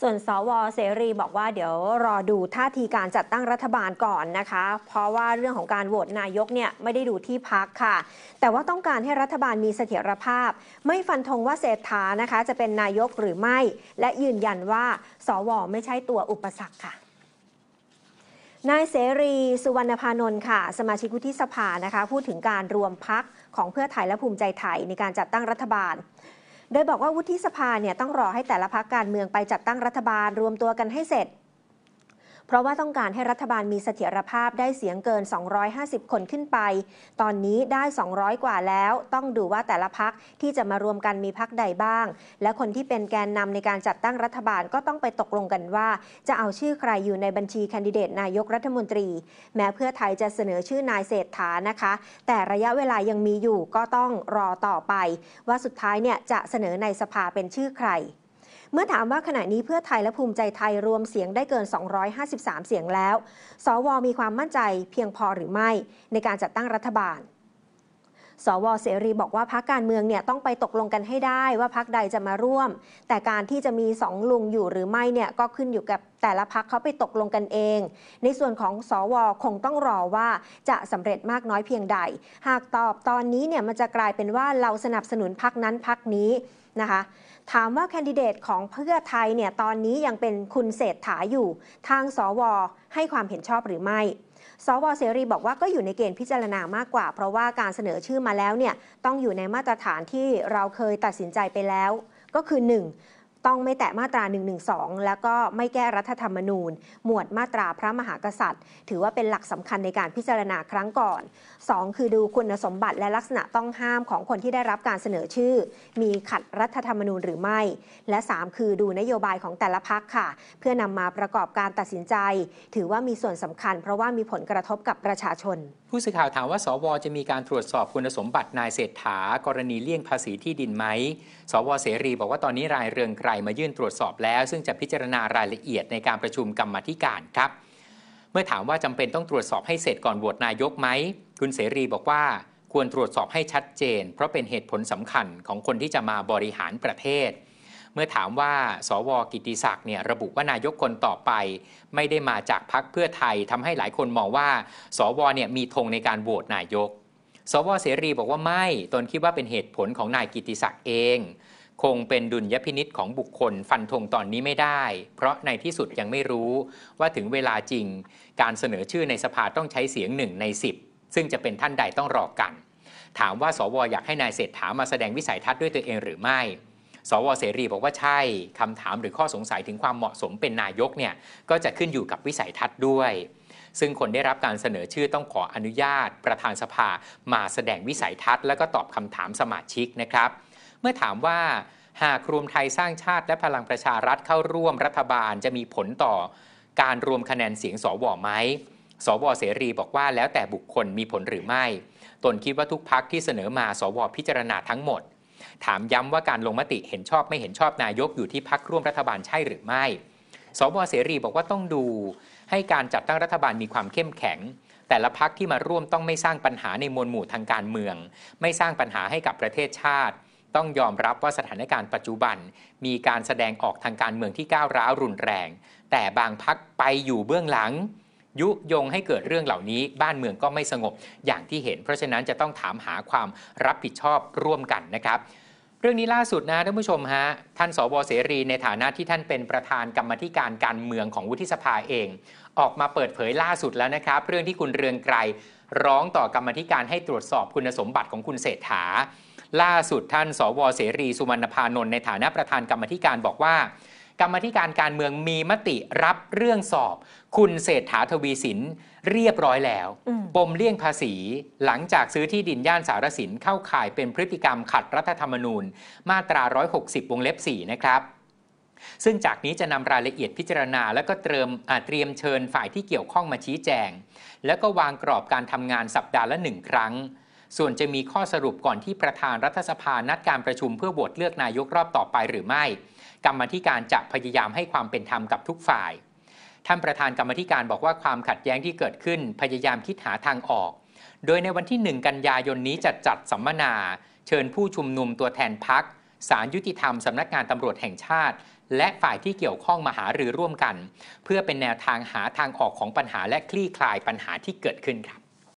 ส่วนสวเสรีบอกว่าเดี๋ยวรอดูท่าทีการจัดตั้งรัฐบาลก่อนนะคะ เพราะว่าเรื่องของการโหวตนายกเนี่ยไม่ได้ดูที่พักค่ะ แต่ว่าต้องการให้รัฐบาลมีเสถียรภาพ ไม่ฟันธงว่าเศรษฐานะคะ จะเป็นนายกหรือไม่ และยืนยันว่า สวไม่ใช่ตัวอุปสรรคค่ะนายเสรีสุวรรณพานนท์ค่ะ สมาชิกวุฒิสภานะคะ พูดถึงการรวมพักของเพื่อไทยและภูมิใจไทยในการจัดตั้งรัฐบาล โดยบอกว่าวุฒิสภาเนี่ยต้องรอให้แต่ละพักการเมืองไปจัดตั้งรัฐบาลรวมตัวกันให้เสร็จ เพราะว่าต้องการให้รัฐบาลมีเสถียรภาพได้เสียงเกิน 250 คนขึ้นไป ตอนนี้ได้ 200 กว่าแล้ว ต้องดูว่าแต่ละพักที่จะมารวมกันมีพักใดบ้าง และคนที่เป็นแกนนำในการจัดตั้งรัฐบาลก็ต้องไปตกลงกันว่า จะเอาชื่อใครอยู่ในบัญชีแคนดิเดตนายกรัฐมนตรี แม้เพื่อไทยจะเสนอชื่อนายเศรษฐานะคะ แต่ระยะเวลายังมีอยู่ก็ต้องรอต่อไป ว่าสุดท้ายเนี่ยจะเสนอในสภาเป็นชื่อใคร เมื่อถามว่าขณะนี้เพื่อไทยและภูมิใจไทยรวมเสียงได้เกิน 253 เสียงแล้ว สวมีความมั่นใจเพียงพอหรือไม่ ในการจัดตั้งรัฐบาล สวเสรีบอกว่าพักการเมืองเนี่ยต้องไปตกลงกันให้ได้ว่าพักใดจะมาร่วม แต่การที่จะมีสองลุงอยู่หรือไม่เนี่ยก็ขึ้นอยู่กับแต่ละพักเขาไปตกลงกันเอง ในส่วนของสวคงต้องรอว่าจะสำเร็จมากน้อยเพียงใด หากตอบตอนนี้เนี่ยมันจะกลายเป็นว่าเราสนับสนุนพักนั้นพักนี้นะคะถามว่าแคนดิเดตของเพื่อไทยเนี่ยตอนนี้ยังเป็นคุณเศรษฐาอยู่ ทางสวให้ความเห็นชอบหรือไม่ สวเสรีบอกว่าก็อยู่ในเกณฑ์พิจารณามากกว่า เพราะว่าการเสนอชื่อมาแล้วเนี่ยต้องอยู่ในมาตรฐานที่เราเคยตัดสินใจไปแล้ว ก็คือ 1. ต้องไม่แตะมาตรา 112 แล้วก็ไม่แก้รัฐธรรมนูญ หมวดมาตราพระมหากษัตริย์ ถือว่าเป็นหลักสำคัญในการพิจารณาครั้งก่อน 2. คือดูคุณสมบัติและลักษณะต้องห้ามของคนที่ได้รับการเสนอชื่อ มีขัดรัฐธรรมนูญหรือไม่ และ 3 คือดูนโยบายของแต่ละพักค่ะ เพื่อนำมาประกอบการตัดสินใจ ถือว่ามีส่วนสำคัญ เพราะว่ามีผลกระทบกับประชาชน ผู้สื่อข่าวถามว่าสวจะมีการตรวจสอบคุณสมบัตินายเศรษฐากรณีเลี่ยงภาษีที่ดินไหมสวเสรีบอกว่าตอนนี้รายเรืองไกรมายื่นตรวจสอบแล้ว ซึ่งจะพิจารณารายละเอียดในการประชุมกรรมธิการครับ เมื่อถามว่าจำเป็นต้องตรวจสอบให้เสร็จก่อนโหวตนายกไหมคุณเสรีบอกว่าควรตรวจสอบให้ชัดเจน เพราะเป็นเหตุผลสำคัญของคนที่จะมาบริหารประเทศ เมื่อถามว่า สวกิติศักดิ์เนี่ยระบุว่านายกคนต่อไป ไม่ได้มาจากพักเพื่อไทยทำให้หลายคนมองว่า สวเนี่ยมีธงในการโหวตนายก สวเสรีบอกว่าไม่ ตนคิดว่าเป็นเหตุผลของนายกิติศักดิ์เอง คงเป็นดุลยพินิษของบุคคลฟันธงตอนนี้ไม่ได้ เพราะในที่สุดยังไม่รู้ว่าถึงเวลาจริง การเสนอชื่อในสภาต้องใช้เสียงหนึ่งใน 10 ซึ่งจะเป็นท่านใดต้องรอกัน ถามว่าสวอยากให้นายเศรษฐามาแสดงวิสัยทัศน์ด้วยตัวเองหรือไม่ สวเสรีบอกว่าใช่คำถามหรือข้อสงสัยถึงความเหมาะสมเป็นนายกเนี่ยก็จะขึ้นอยู่กับวิสัยทัศน์ด้วย ซึ่งคนได้รับการเสนอชื่อต้องขออนุญาต ประธานสภามาแสดงวิสัยทัศน์ และก็ตอบคำถามสมาชิกนะครับ เมื่อถามว่าหากรวมไทยสร้างชาติและพลังประชารัฐเข้าร่วมรัฐบาลจะมีผลต่อการรวมคะแนนเสียงสวไหมสวเสรีบอกว่าแล้วแต่บุคคลมีผลหรือไม่ ตนคิดว่าทุกพักที่เสนอมาสวพิจารณาทั้งหมด ถามย้ำว่าการลงมติเห็นชอบไม่เห็นชอบนายกอยู่ที่พักร่วมรัฐบาลใช่หรือไม่ สวเสรีบอกว่าต้องดู ให้การจัดตั้งรัฐบาลมีความเข้มแข็ง แต่ละพักที่มาร่วมต้องไม่สร้างปัญหาในมวลหมู่ทางการเมือง ไม่สร้างปัญหาให้กับประเทศชาติ ต้องยอมรับว่าสถานการณ์ปัจจุบัน มีการแสดงออกทางการเมืองที่ก้าวร้าวรุนแรง แต่บางพักไปอยู่เบื้องหลัง ยุยงให้เกิดเรื่องเหล่านี้ บ้านเมืองก็ไม่สงบอย่างที่เห็น เพราะฉะนั้นจะต้องถามหาความรับผิดชอบร่วมกันนะครับ รื่องนี้ล่าสุดนะท่านผู้ชมฮะท่านสวเสรีในฐานะที่ท่านเป็นประธานกรรมธิการการเมืองของวุฒิสภาเอง ออกมาเปิดเผยล่าสุดแล้วนะครับ เรื่องที่คุณเรืองไกรร้องต่อกรรมธิการให้ตรวจสอบคุณสมบัติของคุณเศรษฐา ล่าสุดท่านสวเสรีสุวรรณพานนท์ในฐานะประธานกรรมธิการบอกว่า กรรมธิการการเมืองมีมติรับเรื่องสอบ คุณเศรษฐาทวีสินเรียบร้อยแล้วอืมปมเลี่ยงภาษี หลังจากซื้อที่ดินย่านสารสินเข้าข่ายเป็นพฤติกรรมขัดรัฐธรรมนูญ มาตรา 160 วงเล็บ 4 นะครับซึ่งจากนี้จะนำรายละเอียดพิจารณา แล้วก็เตรียมอ่าเตรียมเชิญฝ่ายที่เกี่ยวข้องมาชี้แจง แล้วก็วางกรอบการทำงานสัปดาห์ละหนึ่งครั้ง ส่วนจะมีข้อสรุปก่อนที่ประธานรัฐสภานัดการประชุมเพื่อโหวตเลือกนายกรอบต่อไปหรือไม่ กรรมธิการจะพยายามให้ความเป็นธรรมกับทุกฝ่าย ท่านประธานกรรมธิการบอกว่าความขัดแย้งที่เกิดขึ้นพยายามคิดหาทางออก โดยในวันที่ 1 กันยายนนี้จะจัดสัมมนา เชิญผู้ชุมนุมตัวแทนพักศาลยุติธรรมสำนักงานตำรวจแห่งชาติ และฝ่ายที่เกี่ยวข้องมาหารือร่วมกัน เพื่อเป็นแนวทางหาทางออกของปัญหาและคลี่คลายปัญหาที่เกิดขึ้นครับ